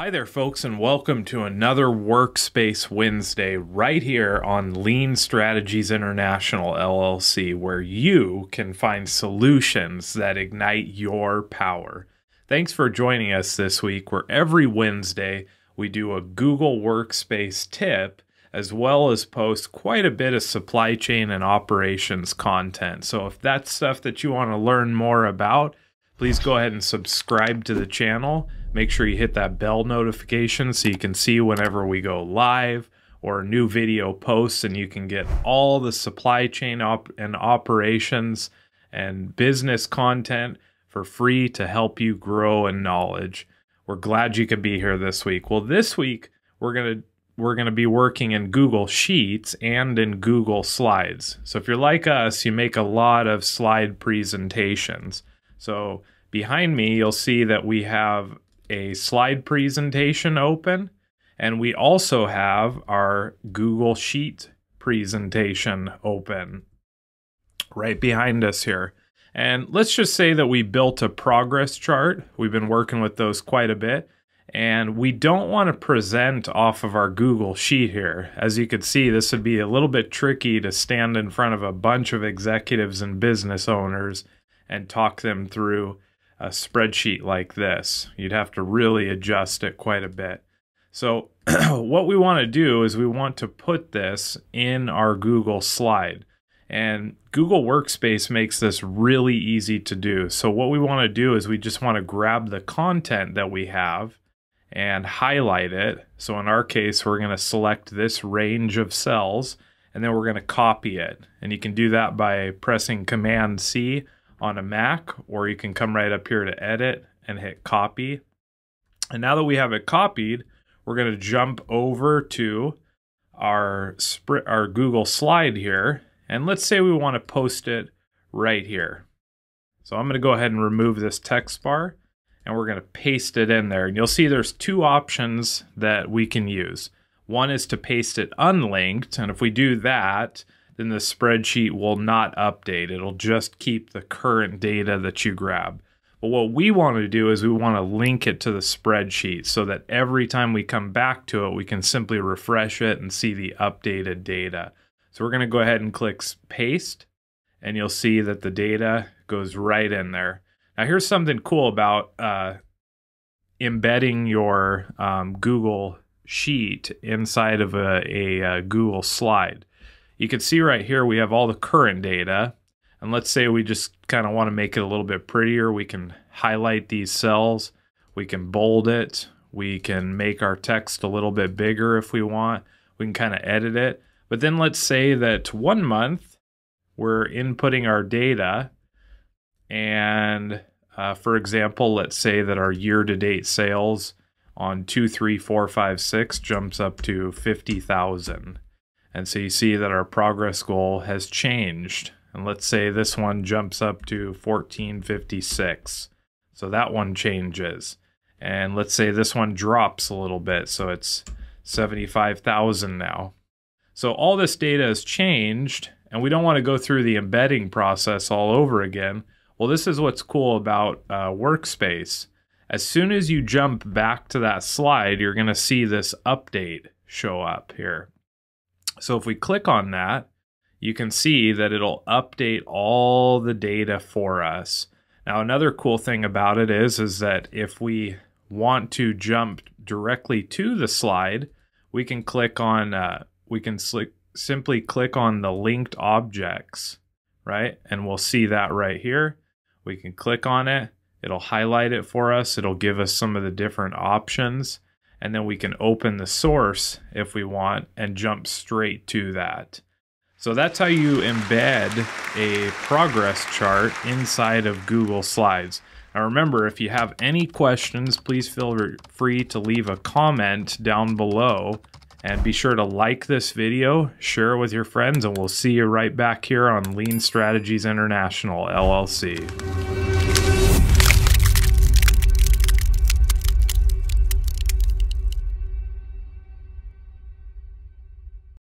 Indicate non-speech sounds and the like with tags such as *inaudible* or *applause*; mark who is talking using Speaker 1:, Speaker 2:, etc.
Speaker 1: Hi there, folks, and welcome to another Workspace Wednesday right here on Lean Strategies International LLC, where you can find solutions that ignite your power. Thanks for joining us this week, where every Wednesday we do a Google Workspace tip as well as post quite a bit of supply chain and operations content. So if that's stuff that you want to learn more about, please go ahead and subscribe to the channel. Make sure you hit that bell notification so you can see whenever we go live or new video posts and you can get all the supply chain op and operations and business content for free to help you grow in knowledge. We're glad you could be here this week. Well, this week we're going to we're going to be working in Google Sheets and in Google Slides. So if you're like us, you make a lot of slide presentations. So behind me, you'll see that we have a slide presentation open, and we also have our Google Sheet presentation open right behind us here. And let's just say that we built a progress chart. We've been working with those quite a bit. And we don't want to present off of our Google Sheet here. As you can see, this would be a little bit tricky to stand in front of a bunch of executives and business owners and talk them through a spreadsheet like this. You'd have to really adjust it quite a bit. So *clears throat* what we want to do is we want to put this in our Google slide. And Google Workspace makes this really easy to do. So what we want to do is we just want to grab the content that we have and highlight it. So in our case, we're going to select this range of cells and then we're going to copy it. And you can do that by pressing Command C on a Mac, or you can come right up here to edit and hit copy. And now that we have it copied, we're going to jump over to our our Google slide here. And let's say we want to post it right here. So I'm going to go ahead and remove this text bar and we're going to paste it in there. And you'll see there's two options that we can use. One is to paste it unlinked. And if we do that, then the spreadsheet will not update. It'll just keep the current data that you grab. But what we want to do is we want to link it to the spreadsheet so that every time we come back to it, we can simply refresh it and see the updated data. So we're going to go ahead and click paste and you'll see that the data goes right in there. Now here's something cool about uh, embedding your um, Google Sheet inside of a, a, a Google slide. You can see right here we have all the current data. And let's say we just kind of want to make it a little bit prettier. We can highlight these cells. We can bold it. We can make our text a little bit bigger if we want. We can kind of edit it. But then let's say that one month we're inputting our data. And uh, for example, let's say that our year to date sales on 23456 jumps up to 50,000. And so you see that our progress goal has changed. And let's say this one jumps up to 1456. So that one changes. And let's say this one drops a little bit. So it's 75,000 now. So all this data has changed and we don't want to go through the embedding process all over again. Well, this is what's cool about uh, Workspace. As soon as you jump back to that slide, you're going to see this update show up here. So if we click on that, you can see that it'll update all the data for us. Now, another cool thing about it is, is that if we want to jump directly to the slide, we can click on, uh, we can simply click on the linked objects, right? And we'll see that right here. We can click on it. It'll highlight it for us. It'll give us some of the different options and then we can open the source if we want and jump straight to that. So that's how you embed a progress chart inside of Google Slides. Now remember, if you have any questions, please feel free to leave a comment down below and be sure to like this video, share it with your friends, and we'll see you right back here on Lean Strategies International, LLC.